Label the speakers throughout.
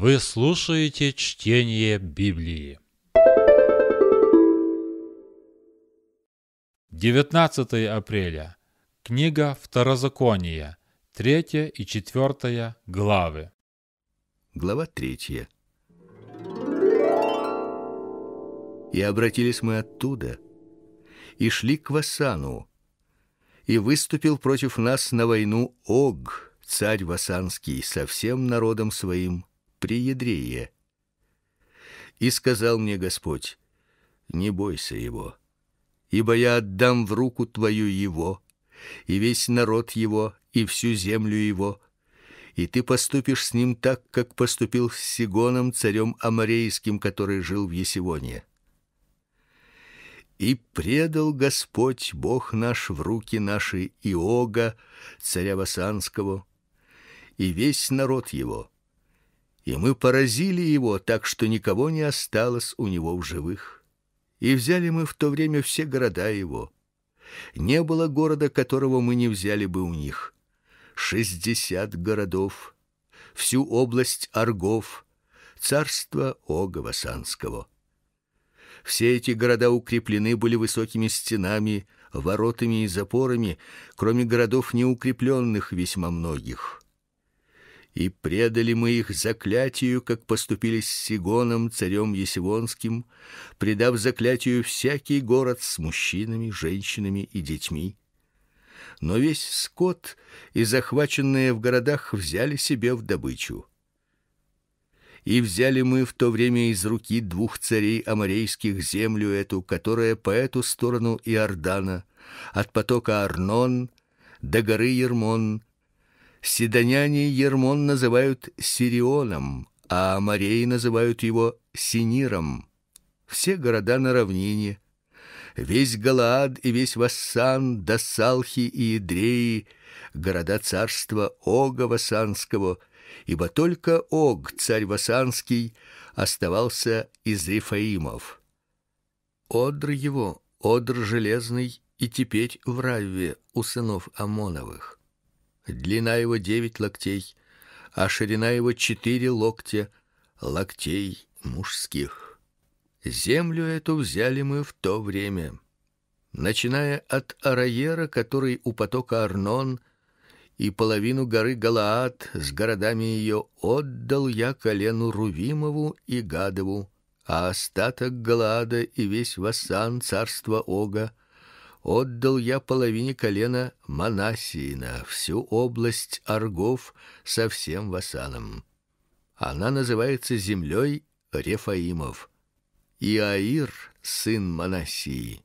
Speaker 1: Вы слушаете чтение Библии. 19 апреля. Книга Второзакония, 3 и 4 главы.
Speaker 2: Глава 3. И обратились мы оттуда, и шли к Васану, и выступил против нас на войну Ог, царь Васанский, со всем народом своим при Едрее. И сказал мне Господь: Не бойся его, ибо я отдам в руку твою его, и весь народ его, и всю землю его, и ты поступишь с ним так, как поступил с Сигоном, царем аморейским, который жил в Есивоне. И предал Господь Бог наш в руки наши Иога, царя Васанского, и весь народ его, и мы поразили его так, что никого не осталось у него в живых. И взяли мы в то время все города его. Не было города, которого мы не взяли бы у них. Шестьдесят городов, всю область Аргов, царство Ога Васанского. Все эти города укреплены были высокими стенами, воротами и запорами, кроме городов неукрепленных весьма многих и предали мы их заклятию, как поступили с Сигоном, царем Есивонским, предав заклятию всякий город с мужчинами, женщинами и детьми. Но весь скот и захваченные в городах взяли себе в добычу. И взяли мы в то время из руки двух царей аморейских землю эту, которая по эту сторону Иордана, от потока Арнон до горы Ермон, Сидоняне Ермон называют Сирионом, а Амореи называют его Синиром. Все города на равнине, весь Галаад и весь Вассан, до Салхи и Идреи, города царства Ога Васанского, ибо только Ог, царь Васанский, оставался из Рифаимов. Одр его, Одр железный, и теперь в Равве у сынов Амоновых. Длина его девять локтей, а ширина его четыре локтя, локтей мужских. Землю эту взяли мы в то время, начиная от Араера, который у потока Арнон, и половину горы Галаад с городами ее отдал я колену Рувимову и Гадову, а остаток Галаада и весь Васан царства Ога отдал я половине колена Манасиина всю область Аргов со всем Васаном. Она называется землей Рефаимов. И Аир, сын Манасии,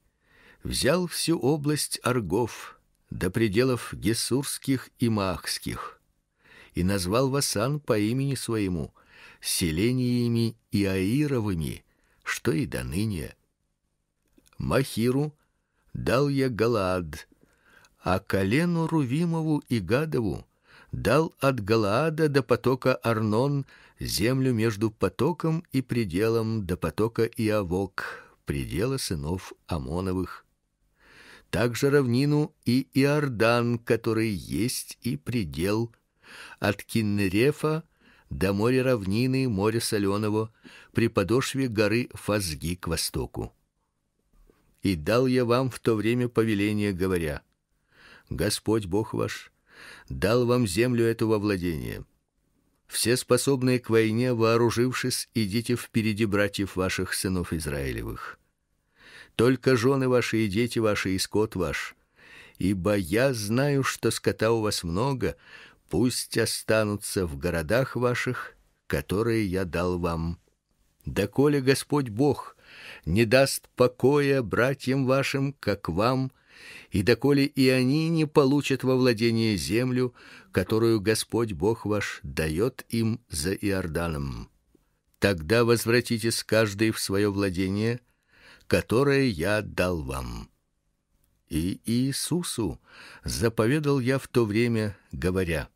Speaker 2: взял всю область Аргов до пределов гесурских и махских и назвал Васан по имени своему селениями и Аировыми, что и до ныне. Махиру дал я Галаад, а колену Рувимову и Гадову дал от Галаада до потока Арнон землю между потоком и пределом до потока Иавок, предела сынов Амоновых. Также равнину и Иордан, который есть и предел от Киннерефа до моря равнины, моря соленого, при подошве горы Фазги к востоку. И дал я вам в то время повеление, говоря: Господь Бог ваш дал вам землю эту во владение. Все способные к войне, вооружившись, идите впереди братьев ваших сынов Израилевых. Только жены ваши и дети ваши и скот ваш, ибо я знаю, что скота у вас много, пусть останутся в городах ваших, которые я дал вам. Да коли Господь Бог не даст покоя братьям вашим, как вам, и доколе и они не получат во владение землю, которую Господь Бог ваш дает им за Иорданом. Тогда возвратитесь каждый в свое владение, которое я дал вам. И Иисусу заповедал я в то время, говоря: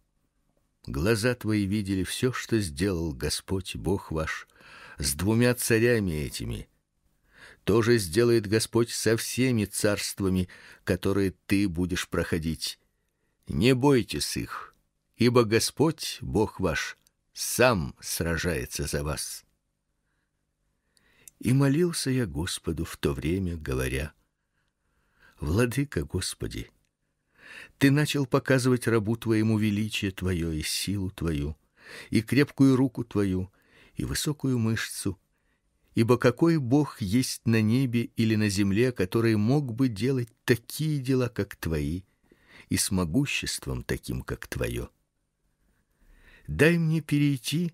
Speaker 2: Глаза твои видели все, что сделал Господь Бог ваш с двумя царями этими то же сделает Господь со всеми царствами, которые ты будешь проходить. Не бойтесь их, ибо Господь, Бог ваш, сам сражается за вас. И молился я Господу в то время, говоря: Владыка Господи, ты начал показывать рабу твоему величие твое и силу твою, и крепкую руку твою, и высокую мышцу. Ибо какой бог есть на небе или на земле, который мог бы делать такие дела, как твои, и с могуществом таким, как твое? Дай мне перейти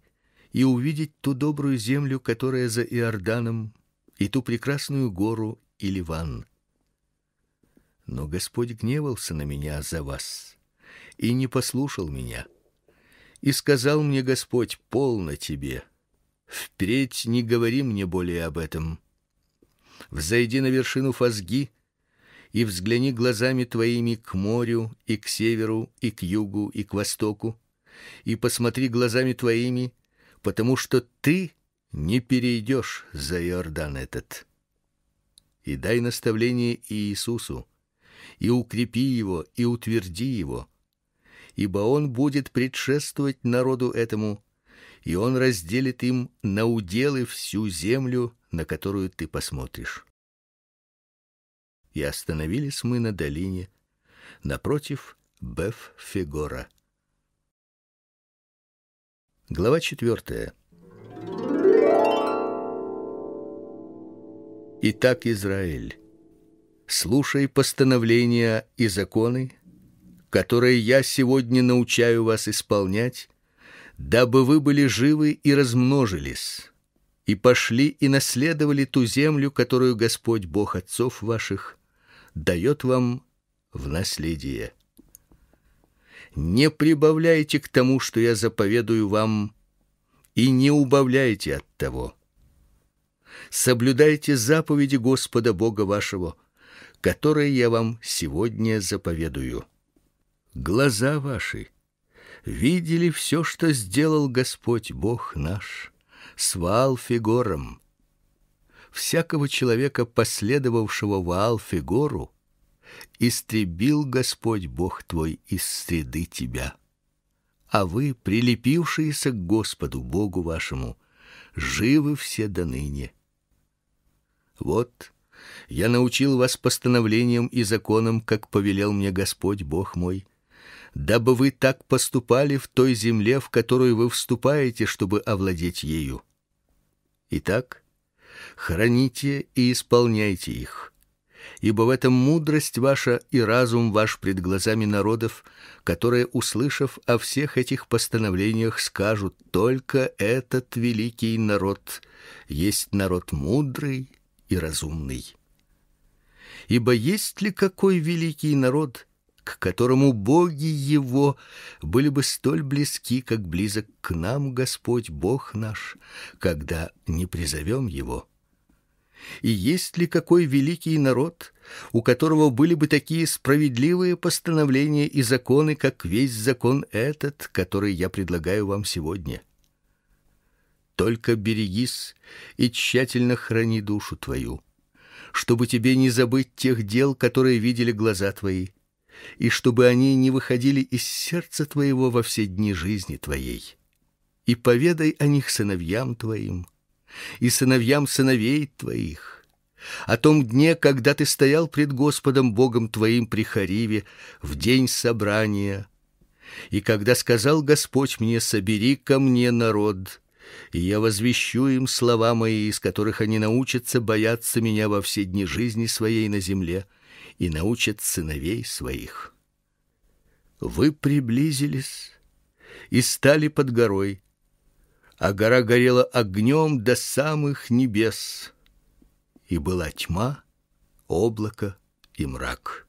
Speaker 2: и увидеть ту добрую землю, которая за Иорданом, и ту прекрасную гору и Ливан но Господь гневался на меня за вас и не послушал меня. И сказал мне Господь: "Полно тебе. Впредь не говори мне более об этом. Взойди на вершину Фазги и взгляни глазами твоими к морю и к северу и к югу и к востоку, и посмотри глазами твоими, потому что ты не перейдешь за Иордан этот. И дай наставление Иисусу, и укрепи его, и утверди его, ибо он будет предшествовать народу этому, и он разделит им на уделы всю землю, на которую ты посмотришь. И остановились мы на долине напротив Беф-Фегора. Глава четвертая. Итак, Израиль, слушай постановления и законы, которые я сегодня научаю вас исполнять, дабы вы были живы и размножились, и пошли и наследовали ту землю, которую Господь Бог отцов ваших дает вам в наследие. Не прибавляйте к тому, что я заповедую вам, и не убавляйте от того. Соблюдайте заповеди Господа Бога вашего, которые я вам сегодня заповедую. Глаза ваши видели все, что сделал Господь Бог наш с Ваал-Фигором. Всякого человека, последовавшего Ваал-Фигору, истребил Господь Бог твой из среды тебя. А вы, прилепившиеся к Господу Богу вашему, живы все до ныне. Вот я научил вас постановлениям и законам, как повелел мне Господь Бог мой, дабы вы так поступали в той земле, в которую вы вступаете, чтобы овладеть ею. Итак, храните и исполняйте их, ибо в этом мудрость ваша и разум ваш пред глазами народов, которые, услышав о всех этих постановлениях, скажут: только этот великий народ есть народ мудрый и разумный. Ибо есть ли какой великий народ, к которому боги его были бы столь близки, как близок к нам Господь Бог наш, когда не призовем его? И есть ли какой великий народ, у которого были бы такие справедливые постановления и законы, как весь закон этот, который я предлагаю вам сегодня? Только берегись и тщательно храни душу твою, чтобы тебе не забыть тех дел, которые видели глаза твои, и чтобы они не выходили из сердца твоего во все дни жизни твоей. И поведай о них сыновьям твоим и сыновьям сыновей твоих, о том дне, когда ты стоял пред Господом Богом твоим при Хариве в день собрания, и когда сказал Господь мне: собери ко мне народ, и я возвещу им слова мои, из которых они научатся бояться меня во все дни жизни своей на земле и научат сыновей своих. Вы приблизились и стали под горой, а гора горела огнем до самых небес, и была тьма, облако и мрак.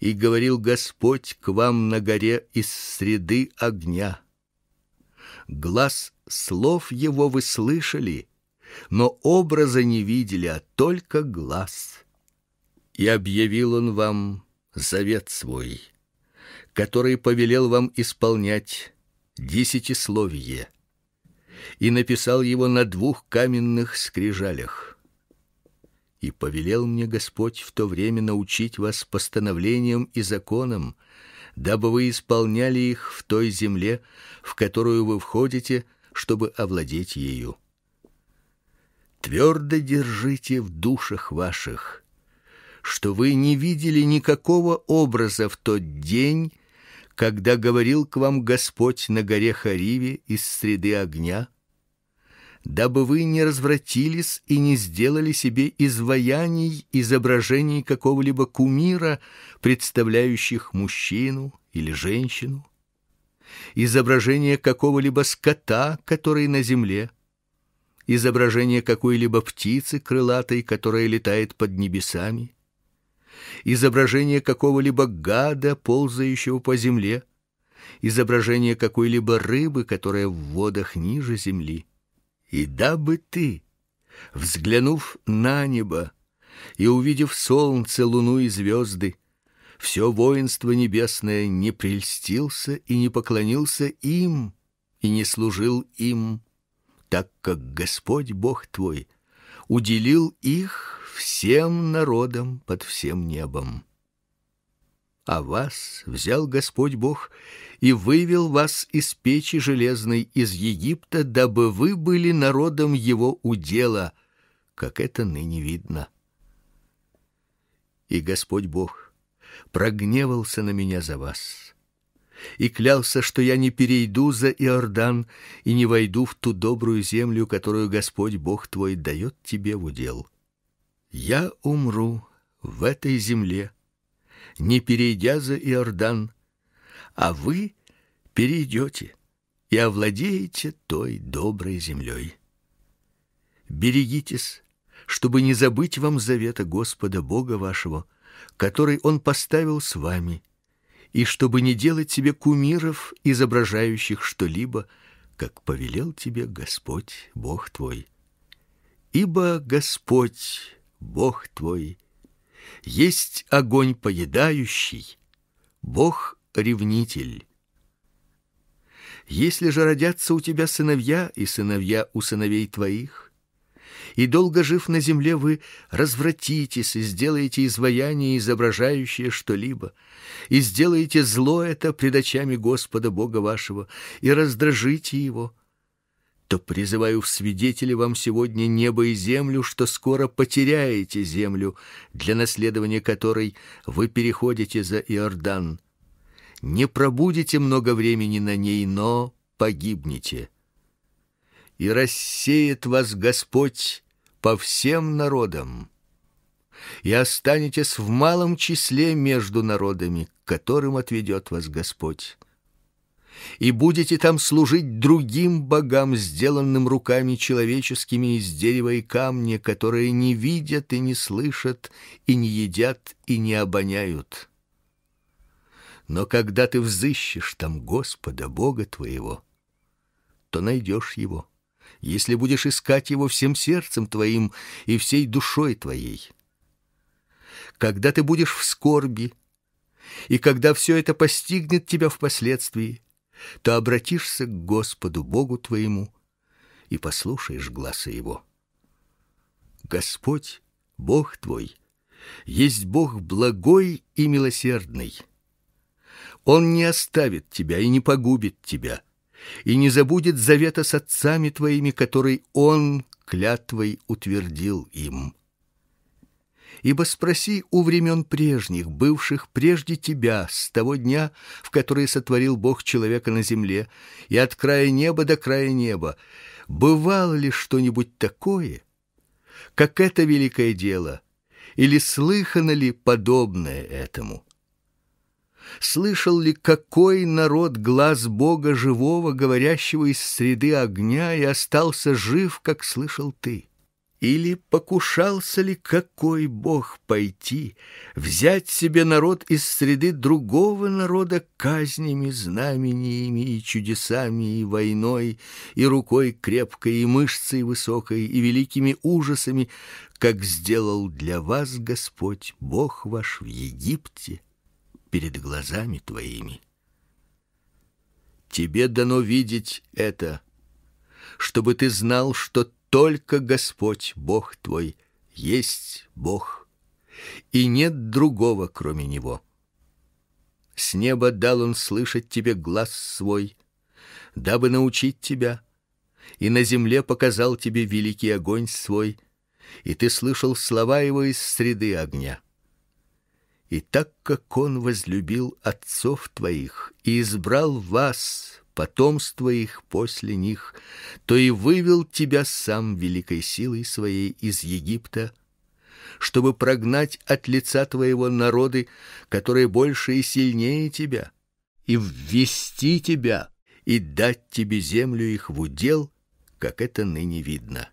Speaker 2: И говорил Господь к вам на горе из среды огня глаз слов его вы слышали, но образа не видели, а только глаз. И объявил он вам завет свой, который повелел вам исполнять десятисловие, и написал его на двух каменных скрижалях. И повелел мне Господь в то время научить вас постановлениям и законам, дабы вы исполняли их в той земле, в которую вы входите, чтобы овладеть ею. Твердо держите в душах ваших, что вы не видели никакого образа в тот день, когда говорил к вам Господь на горе Хариве из среды огня, дабы вы не развратились и не сделали себе изваяний, изображений какого-либо кумира, представляющих мужчину или женщину, изображение какого-либо скота, который на земле, изображение какой-либо птицы крылатой, которая летает под небесами, изображение какого-либо гада, ползающего по земле, изображение какой-либо рыбы, которая в водах ниже земли. И дабы ты, взглянув на небо и увидев солнце, луну и звезды, все воинство небесное не прельстился и не поклонился им и не служил им, так как Господь Бог твой уделил их всем народам под всем небом. А вас взял Господь Бог и вывел вас из печи железной из Египта, дабы вы были народом его удела, как это ныне видно. И Господь Бог прогневался на меня за вас и клялся, что я не перейду за Иордан и не войду в ту добрую землю, которую Господь Бог твой дает тебе в удел. Я умру в этой земле, не перейдя за Иордан, а вы перейдете и овладеете той доброй землей. Берегитесь, чтобы не забыть вам завета Господа Бога вашего, который он поставил с вами и чтобы не делать себе кумиров, изображающих что-либо, как повелел тебе Господь Бог твой. Ибо Господь Бог твой есть огонь поедающий, Бог ревнитель. Если же родятся у тебя сыновья и сыновья у сыновей твоих, и долго жив на земле вы развратитесь и сделаете изваяние, изображающее что-либо, и сделаете зло это пред очами Господа Бога вашего, и раздражите его, то призываю в свидетели вам сегодня небо и землю, что скоро потеряете землю, для наследования которой вы переходите за Иордан. Не пробудете много времени на ней, но погибнете. И рассеет вас Господь по всем народам, и останетесь в малом числе между народами, к которым отведет вас Господь. И будете там служить другим богам, сделанным руками человеческими из дерева и камня, которые не видят и не слышат, и не едят и не обоняют. Но когда ты взыщешь там Господа Бога твоего, то найдешь его если будешь искать его всем сердцем твоим и всей душой твоей. Когда ты будешь в скорби, и когда все это постигнет тебя впоследствии, то обратишься к Господу Богу твоему и послушаешь гласа его. Господь, Бог твой, есть Бог благой и милосердный. Он не оставит тебя и не погубит тебя и не забудет завета с отцами твоими, который он клятвой утвердил им. Ибо спроси у времен прежних, бывших прежде тебя, с того дня, в который сотворил Бог человека на земле, и от края неба до края неба, бывало ли что-нибудь такое, как это великое дело, или слыхано ли подобное этому? Слышал ли какой народ глаз Бога живого, говорящего из среды огня, и остался жив, как слышал ты? Или покушался ли какой Бог пойти, взять себе народ из среды другого народа казнями, знамениями и чудесами, и войной, и рукой крепкой, и мышцей высокой, и великими ужасами, как сделал для вас Господь Бог ваш в Египте? Перед глазами твоими. Тебе дано видеть это, чтобы ты знал, что только Господь Бог твой есть Бог, и нет другого, кроме него. С неба дал он слышать тебе глаз свой, дабы научить тебя, и на земле показал тебе великий огонь свой, и ты слышал слова его из среды огня. И так как он возлюбил отцов твоих и избрал вас, потомство их после них, то и вывел тебя сам великой силой своей из Египта, чтобы прогнать от лица твоего народы, которые больше и сильнее тебя, и ввести тебя и дать тебе землю их в удел, как это ныне видно.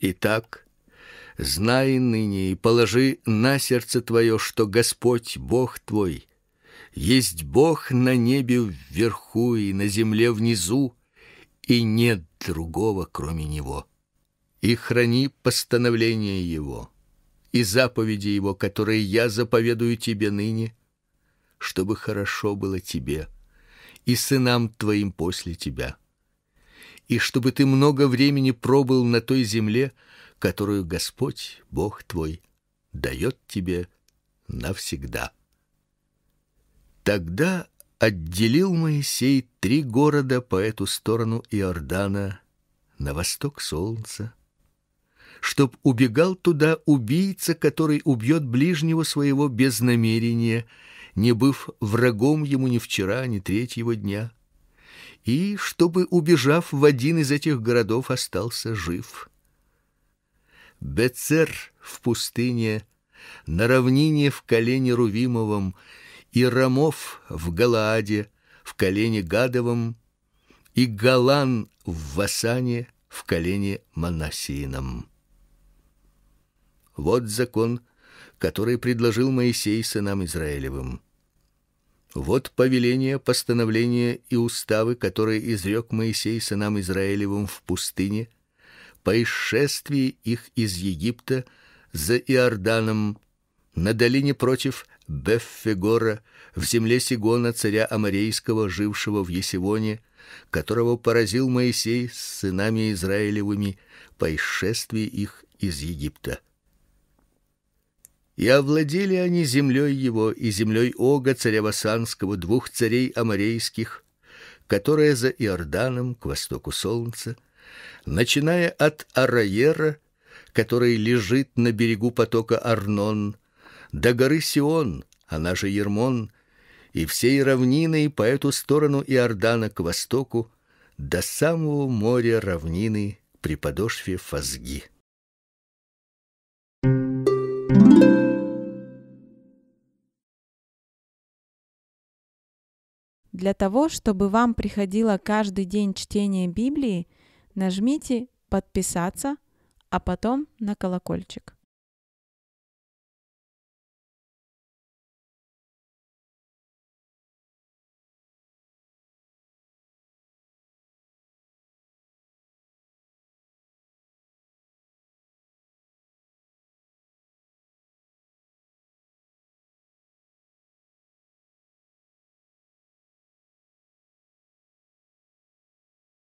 Speaker 2: Итак, знай ныне и положи на сердце твое, что Господь Бог твой есть Бог на небе вверху и на земле внизу, и нет другого, кроме него. И храни постановления его и заповеди его, которые я заповедую тебе ныне, чтобы хорошо было тебе и сынам твоим после тебя, и чтобы ты много времени пробыл на той земле, которую Господь Бог твой дает тебе навсегда. Тогда отделил Моисей три города по эту сторону Иордана на восток солнца, чтоб убегал туда убийца, который убьет ближнего своего без намерения, не быв врагом ему ни вчера, ни третьего дня, и чтобы убежав в один из этих городов остался жив. Бецер в пустыне, на равнине в колене Рувимовом и Рамов в Галааде, в колене Гадовом, и Галан в Васане, в колене Манасиином. Вот закон, который предложил Моисей сынам Израилевым. Вот повеления, постановления и уставы, которые изрек Моисей сынам Израилевым в пустыне по исшествии их из Египта за Иорданом на долине против Беффегора, в земле Сигона царя аморейского, жившего в Есивоне, которого поразил Моисей с сынами Израилевыми по исшествии их из Египта. И овладели они землей его и землей Ога царя Васанского, двух царей аморейских, которая за Иорданом к востоку солнца, начиная от Араера, который лежит на берегу потока Арнон, до горы Сион, она же Ермон, и всей равнины по эту сторону Иордана к востоку, до самого моря равнины при подошве Фазги.
Speaker 3: Для того, чтобы вам приходило каждый день чтение Библии, нажмите подписаться, а потом на колокольчик.